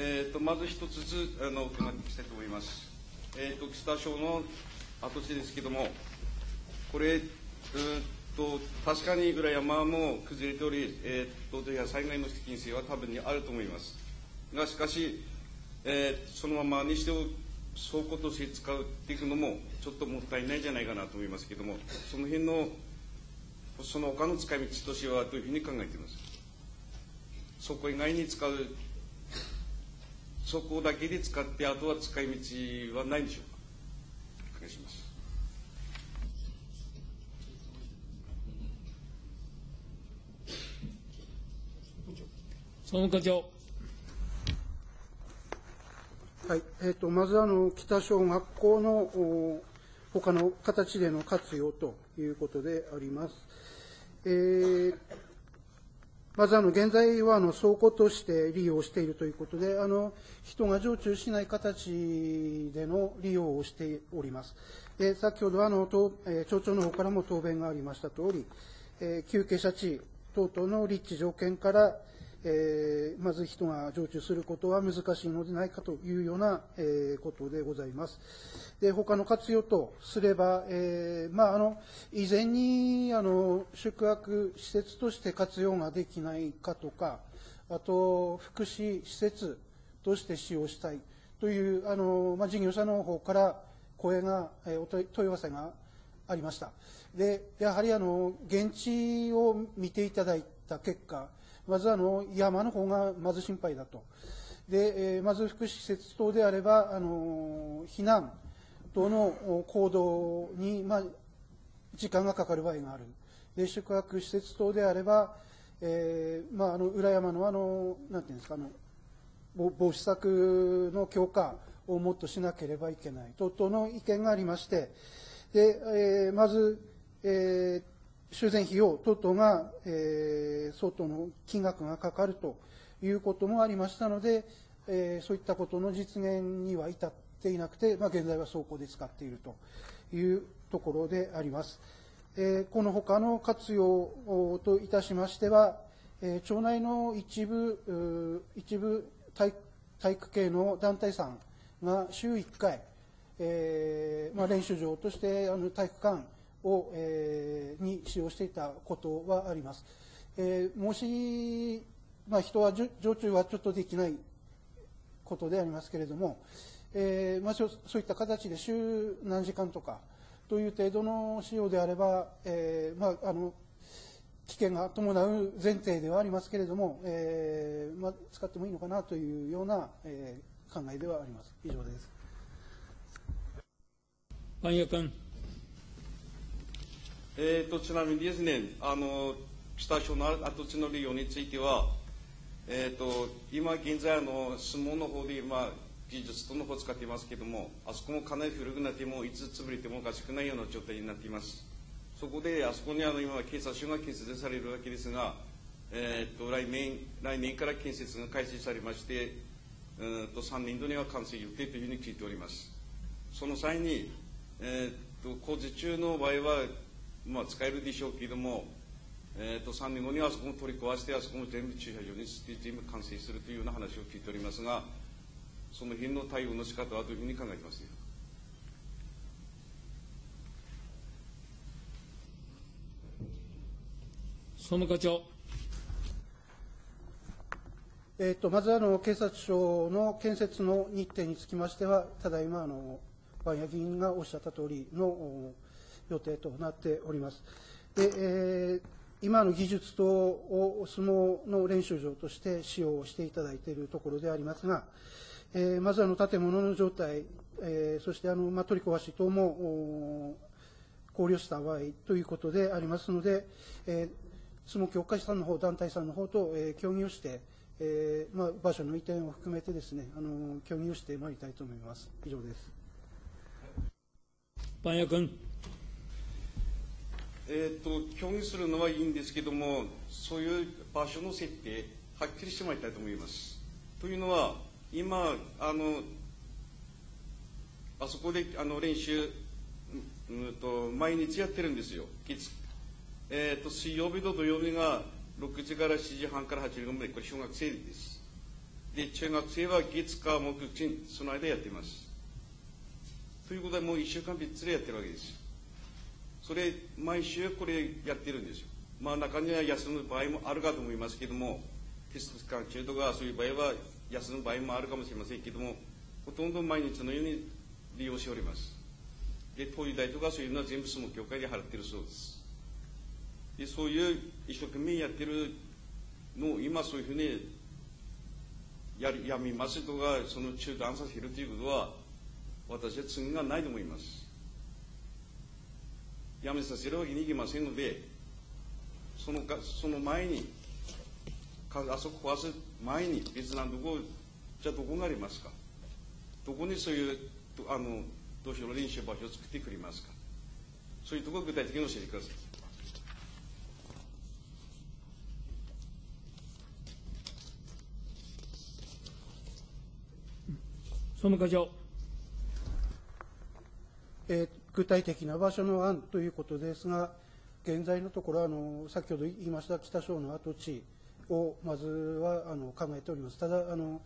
えーと、まず一つずつあの伺っていきたいと思います。えーと、北省の跡地ですけども、これ、と確かに裏山も崩れており、えーと、災害の危険性は多分にあると思います。がしかし、えー、そのままにして倉庫として使うっていくのもちょっともったいないんじゃないかなと思いますけども、その辺のその他の使い道としてはどういうふうに考えています？そこ以外に使うそこだけで使ってあとは使い道はないんでしょうか？お願いします。総務課長。はい。えーと、まずあの北小学校の他の形での活用ということであります。えー、まずあの現在はあの倉庫として利用しているということで、あの人が常駐しない形での利用をしております。で先ほどあの、えー、町長の方からも答弁がありましたとおり、えー、休憩者地等々の立地条件から、えー、まず人が常駐することは難しいのではないかというような、えー、ことでございます。で、他の活用とすれば、えー、まあ、あの、以前に、あの、宿泊施設として活用ができないかとか、あと、福祉施設として使用したいという、あの、まあ、事業者の方から声が、えー、お問い合わせがありました。で、やはりあの、現地を見ていただいた結果、まずあの山の方がまず心配だと。で、えー、まず福祉施設等であれば、あの避難等の行動に、まあ、時間がかかる場合がある。で、宿泊施設等であれば、えー、まあ、あの、裏山のあの、なんていうんですか、あの、防止策の強化をもっとしなければいけない等々の意見がありまして、で、えー、まず、えー修繕費用等々が、えー、相当の金額がかかるということもありましたので、えー、そういったことの実現には至っていなくて、まあ、現在は倉庫で使っているというところであります。えー、この他の活用といたしましては、えー、町内の一部、一部体育系の団体さんが週1回、えーまあ、練習場としてあの体育館を、えー、に使用していたことはあります。えー、もし、まあ、人は常駐はちょっとできないことでありますけれども、えーまあ、そういった形で週何時間とかという程度の使用であれば、えーまあ、あの危険が伴う前提ではありますけれども、えーまあ、使ってもいいのかなというような、えー、考えではあります。以上です。万葉君。えーと、ちなみにですね、あの北省の跡地の利用については、えーと、今現在の相撲の方で、まあ、技術との方を使っていますけれどもあそこもかなり古くなってもいつ潰れてもおかしくないような状態になっています。そこであそこにあの今警察署が建設されるわけですが、えーと、来年来年から建設が開始されましてうんと3年度には完成予定というふうに聞いております。その際に、えーと工事中の場合はまあ、使えるでしょうけれども、えー、と3年後にはあそこも取り壊してあそこも全部駐車場にして全部完成するというような話を聞いておりますがその辺の対応の仕方はどういうふうに考えてますか総務課長。えーと、まずあの警察署の建設の日程につきましては、ただいまあの、番屋議員がおっしゃった通りの予定となっております。でえー、今の技術等を相撲の練習場として使用していただいているところでありますが、えー、まずあの建物の状態、えー、そしてあの、まあ、取り壊し等も考慮した場合ということでありますので、えー、相撲協会さんの方、団体さんの方と、えー、協議をして、えーまあ、場所の移転を含めてですね、あの協議をしてまいりたいと思います。以上です。パン屋君。えーと、協議するのはいいんですけども、そういう場所の設定、はっきりしてもらいたいと思います。というのは、今、あのあそこであの練習、うんと、毎日やってるんですよ。えーと、水曜日と土曜日が6時から7時半から8時半まで、これ小学生です。で、中学生は月火木金、その間やってます。ということはもう1週間びっつりやってるわけです。それ、毎週これやってるんですよ。まあ中には休む場合もあるかと思いますけども、テスト期間中とかそういう場合は休む場合もあるかもしれませんけども、ほとんど毎日のように利用しております。で、灯油代とかそういうのは全部相撲協会で払ってるそうです。で、そういう一生懸命やってるのを今そういうふうにやりやみますとか、その中断させるということは、私は罪がないと思います。やめさせるわけにいきませんので、そのかその前に、あそこ壊す前に別なとこ、じゃあどこがありますか？どこにそういうあの投資の練習場所を作ってくれますか？そういうところを具体的に教えてください。総務課長。えー、具体的な場所の案ということですが、現在のところあの、先ほど言いました北小の跡地をまずはあの考えております。ただあの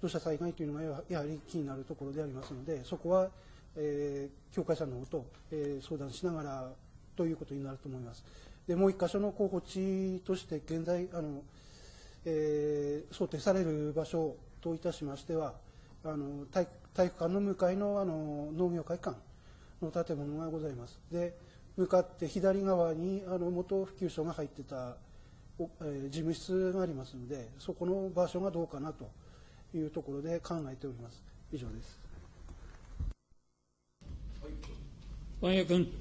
土砂災害というのがやはり気になるところでありますので、そこは、えー、教会さんの方と、えー、相談しながらということになると思います。でもう一箇所の候補地として現在あの、えー、想定される場所といたしましては、あの体体育館の向かいのあの農業会館の建物がございます。で向かって左側にあの元普及所が入ってた、えー、事務室がありますので、そこの場所がどうかなというところで考えております。以上です。万谷君。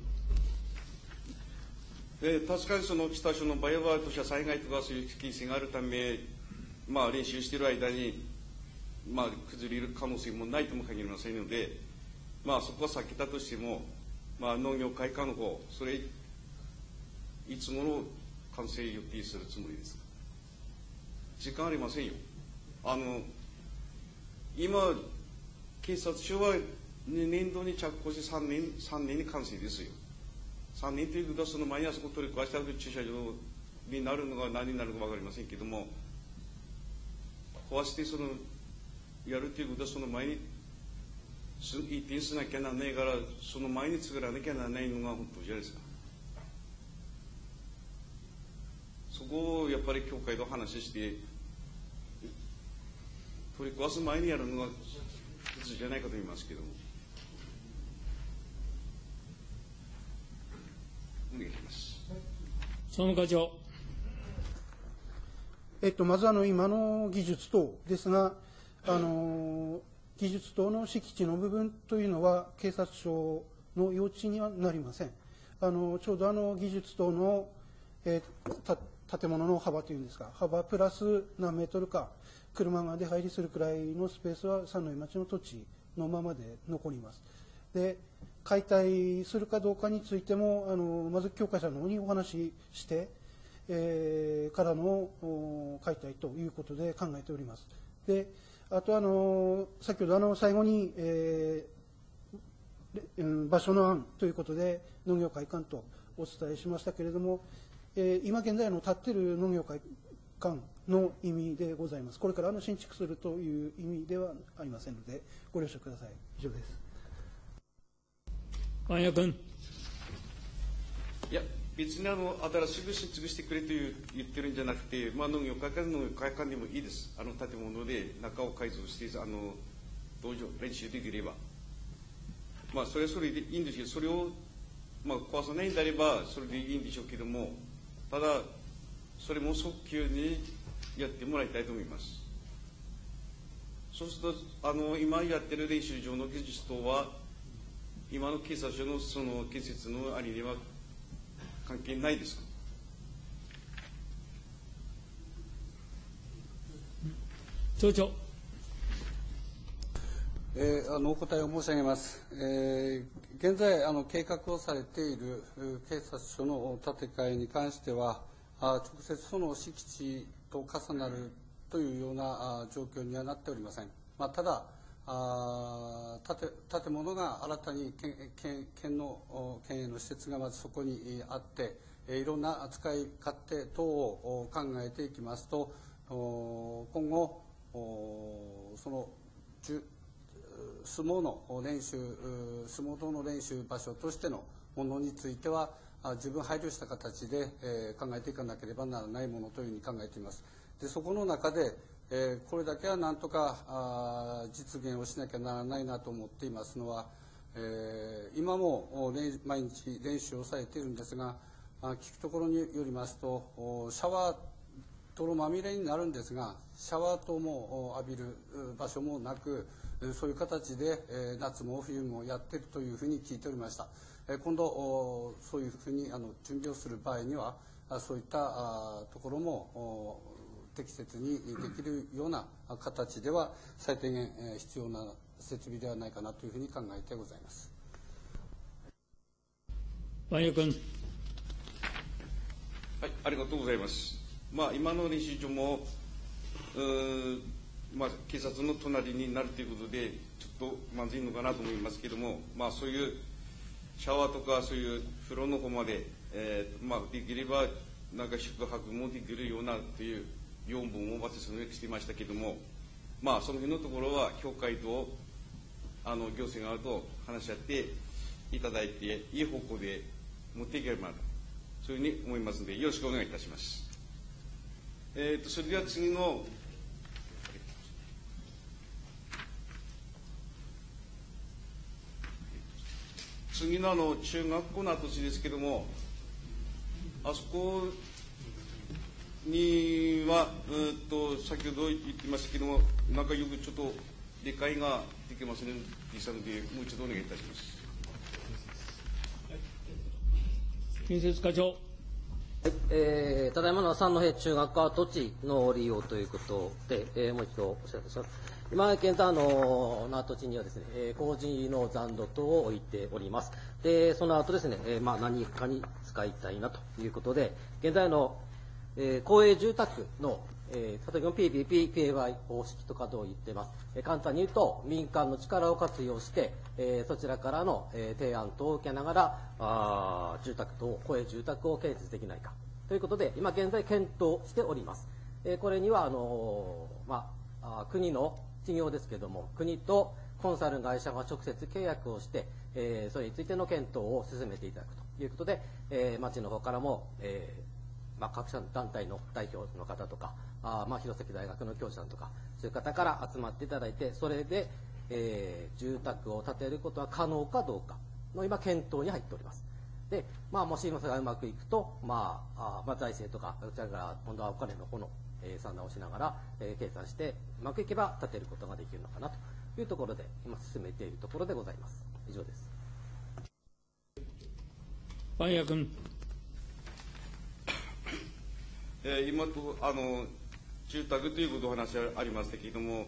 で確かにその北署の場合は土砂災害とかそういう危険性があるため、まあ、練習している間に、まあ、崩れる可能性もないとも限りませんので、まあ、そこは避けたとしても、まあ、農業会館の方それいつもの完成予定するつもりですか？時間ありませんよあの今、警察署は年度に着工して3年 ,3 年に完成ですよ。3年ということは、その前にあそこ取り壊した駐車場になるのが何になるか分かりませんけども、壊してそのやるということは、その前に移転しなきゃならないから、その前に作らなきゃならないのが本当じゃないですか。そこをやっぱり教会と話して、取り壊す前にやるのが普通じゃないかと思いますけども。お願いします。総務課長。えっと、まずあの今の技術等ですが、あの技術等の敷地の部分というのは警察署の用地にはなりません。あのちょうどあの技術等の、えー、建物の幅というんですか、幅プラス何メートルか車が出入りするくらいのスペースは三内町の土地のままで残ります。で解体するかどうかについてもあのまず教会者の方にお話しして、えー、からの解体ということで考えております。であとあの先ほどあの最後に、えー、場所の案ということで農業会館とお伝えしましたけれども、えー、今現在の立っている農業会館の意味でございます。これからの新築するという意味ではありませんので、ご了承ください。以上です。万谷君。いや、別にあの新しく新築してくれという言ってるんじゃなくて、まあ、農業会館の会館でもいいです。あの建物で中を改造して、あの道場、練習できれば。まあ、それはそれでいいんですけど、それを、まあ、壊さないんであれば、それでいいんでしょうけども、ただ、それも早急にやってもらいたいと思います。そうすると、あの、今やってる練習場の技術とは、今の警察署のその建設のありには関係ないですか？町長。えー、あのお答えを申し上げます。えー、現在あの計画をされている警察署の建て替えに関しては、あ直接その敷地と重なるというような状況にはなっておりません。まあ、ただあ建建物が新たに県県県の県営の施設がまずそこにあっていろんな扱い勝手等を考えていきますと今後その相撲の練習相撲等の練習場所としてのものについては十分配慮した形で、考えていかなければならないものというふうに考えています。でそこの中で、えこれだけはなんとかあ実現をしなきゃならないなと思っていますのは、えー、今も毎日練習をされているんですが聞くところによりますとシャワー泥まみれになるんですがシャワー等も浴びる場所もなくそういう形でえ夏も冬もやっているというふうに聞いておりました。え今度そういうふうにあの準備をする場合にはそういったところも適切にできるような形では最低限必要な設備ではないかなというふうに考えてございます。はい、ありがとうございます。まあ、今の練習場も、まあ、警察の隣になるということで、ちょっとまずいのかなと思いますけども、まあ、そういうシャワーとかそういう風呂の方まで、えーまあ、できればなんか宿泊もできるようなという要望を私のしていましたけども、まあ、その辺のところは協会とあの行政側と話し合っていただいていい方向で持っていければそういうふうに思いますのでよろしくお願いいたします。えーと、それでは次の次のあの中学校の跡地ですけどもあそこには、うんと先ほど言ってましたけどもなんかよくちょっと理解ができませんでしたのでもう一度お願いいたします。建設課長はいえー、ただいまの三戸中学校土地の利用ということで、えー、もう一度お知らせします。今現在の跡地にはですね、えー、工事の残土等を置いております。で、その後ですね、えー、まあ何かに使いたいなということで、現在の、えー、公営住宅のえー、例えば PPPPY 方式とかどう言ってます。えー、簡単に言うと、民間の力を活用して、えー、そちらからの、えー、提案等を受けながら、あ住宅等、公営住宅を建設できないか。ということで、今現在検討しております。えー、これには、あのー、まあ、国の事業ですけども、国とコンサル会社が直接契約をして、えー、それについての検討を進めていただくということで、えー、町の方からも、えー、まあ、各社団体の代表の方とか、あまあ、弘前大学の教授さんとか、そういう方から集まっていただいて、それで、えー、住宅を建てることは可能かどうかの今、検討に入っております。で、まあ、もしそれがうまくいくと、まあ、あまあ、財政とか、こちらから今度はお金のこの、えー、算段をしながら、えー、計算して、うまくいけば建てることができるのかなというところで、今進めているところでございます。以上です。番屋君。えー、今とあの住宅ということお話ありましたけれども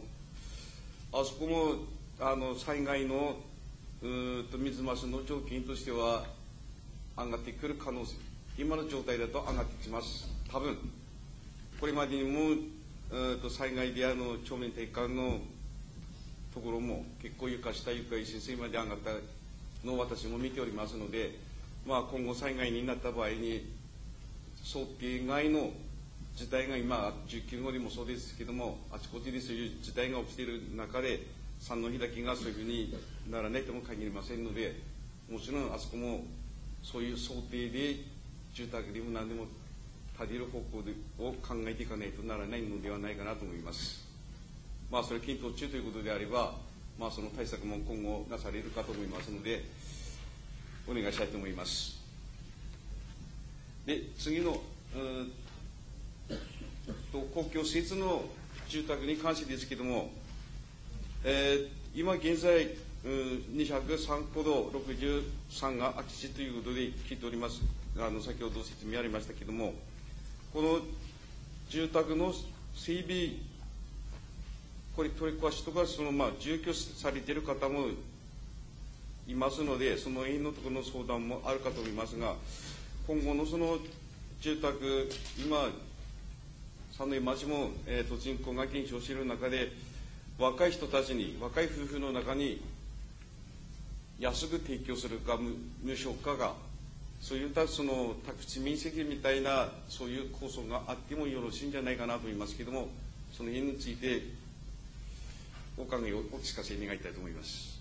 あそこもあの災害のうと水増しの条件としては上がってくる可能性今の状態だと上がってきます。多分これまでにもうと災害であの町面転換のところも結構床下床石水まで上がったのを私も見ておりますので、まあ、今後災害になった場合に想定外の事態が今、19号でもそうですけども、あちこちでそういう事態が起きている中で、三の日だけがそういうふうにならないとも限りませんので、もちろんあそこもそういう想定で住宅でも何でも建てる方向でを考えていかないとならないのではないかなと思います。まあ、それ検討中ということであれば、まあ、その対策も今後なされるかと思いますので、お願いしたいと思います。で、次の、と公共施設の住宅に関してですけれども、えー、今現在、203ほど63が空き地ということで聞いております。あの先ほど説明ありましたけれども、この住宅の整備、これ取り壊しとか、そのまあ住居されている方もいますので、その辺のところの相談もあるかと思いますが、今後のその住宅、今、三内町も、えーと、人口が減少している中で、若い人たちに、若い夫婦の中に、安く提供するか無無償化が、そういったその宅地面積みたいな、そういう構想があってもよろしいんじゃないかなと思いますけれども、その辺について、お考えをお聞かせ願いたいと思います。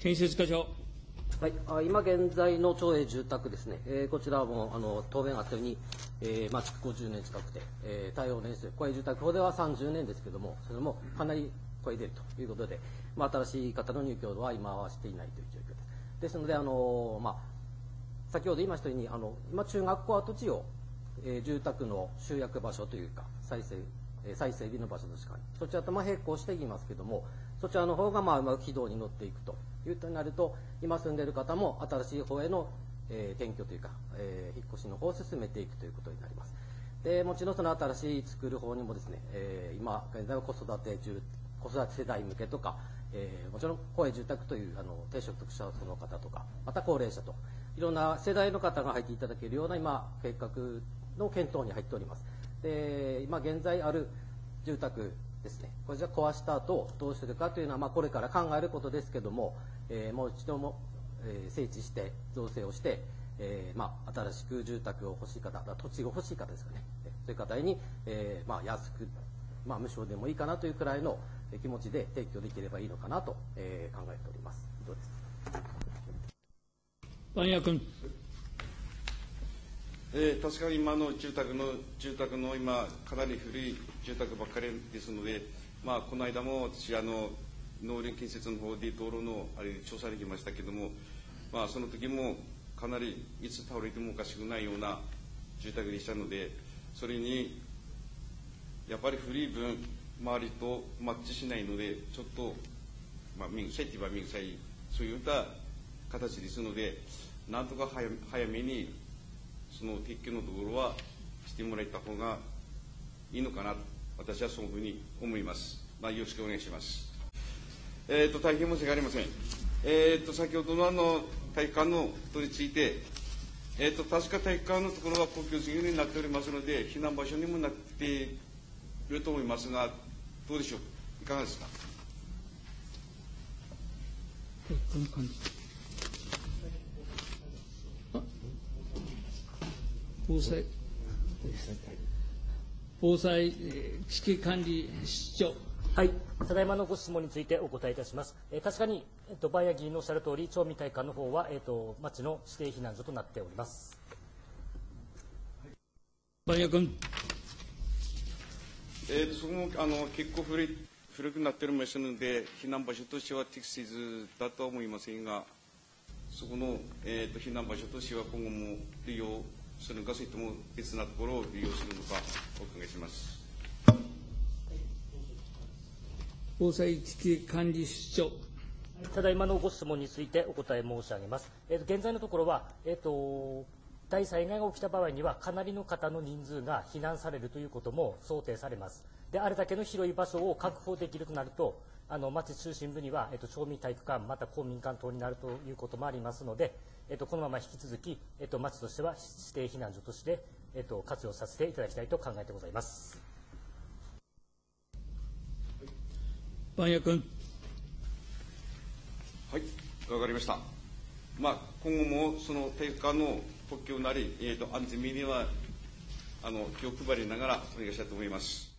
建設課長。はい、あ今現在の町営住宅ですね、えーこちらもあの答弁あったように、えーまあ、築50年近くて、えー、対応年数、公営住宅法では30年ですけれども、それもかなり超えているということで、まあ、新しい方の入居は今はしていないという状況です。ですので、あのまあ、先ほど言いましたように、あの今、中学校跡地を、え住宅の集約場所というか、再生え再整備の場所としてかそちらと並行していきますけれども、そちらの方がまあうまく軌道に乗っていくというとなると、今住んでいる方も新しい方への、えー転居というか、えー引っ越しの方を進めていくということになります。でもちろんその新しい作る方にもですね、えー今現在は子育て住子育て世代向けとか、えーもちろん公営住宅というあの低所得者層の方とかまた高齢者といろんな世代の方が入っていただけるような今計画の検討に入っておりますで今現在ある住宅ですねこれじゃ壊した後どうするかというのは、まあ、これから考えることですけども、えーもう一度も、えー整地して造成をしてえーまあ、新しく住宅を欲しい方、土地が欲しい方ですかね、そういう方に、えーまあ、安く、まあ、無償でもいいかなというくらいの気持ちで提供できればいいのかなと、えー考えております。以上です番屋君。えー確かに今の住宅の住宅の今かなり古い住宅ばっかりですので、まあ、この間も私あの農林建設の方で道路のあれ調査に来ましたけども、まあ、その時もかなりいつ倒れてもおかしくないような住宅でしたのでそれにやっぱり古い分周りとマッチしないのでちょっと、まあ、民債って言えば民債そういった形ですのでなんとか早めにその撤去のところはしてもらえた方がいいのかなと私はそういうふうに思います。まあ、よろしくお願いします。えっ、と、大変申し訳ありません。えっ、と、先ほどのあの、体育館のことについて、えっ、と、確か体育館のところは公共事業になっておりますので、避難場所にもなっていると思いますが、どうでしょう？いかがですか？この感じ。防災。防災、えー危機管理室長。はい、ただいまのご質問についてお答えいたします。えー確かに、えっと、番屋議員のおっしゃる通り、町民会館の方は、えっと、町の指定避難所となっております。番屋君。えー、とそこもあの結構古い古くなっておりますので、避難場所としては適切だとは思いませんが、そこの、えー、と避難場所としては今後も利用するのか、それとも別なところを利用するのか、お伺いします。防災危機管理室長。ただいまのご質問についてお答え申し上げます。えっと、現在のところは、えっと、大災害が起きた場合には、かなりの方の人数が避難されるということも想定されます。で、あれだけの広い場所を確保できるとなると、あの町中心部には、えっと、町民体育館、また公民館等になるということもありますので、えっと、このまま引き続き、えっと、町としては指定避難所として、えっと、活用させていただきたいと考えてございます。番屋君。はい、わかりました。まあ、今後もその体育館の補強なり、えー、と安全面にはあの気を配りながらお願いしたいと思います。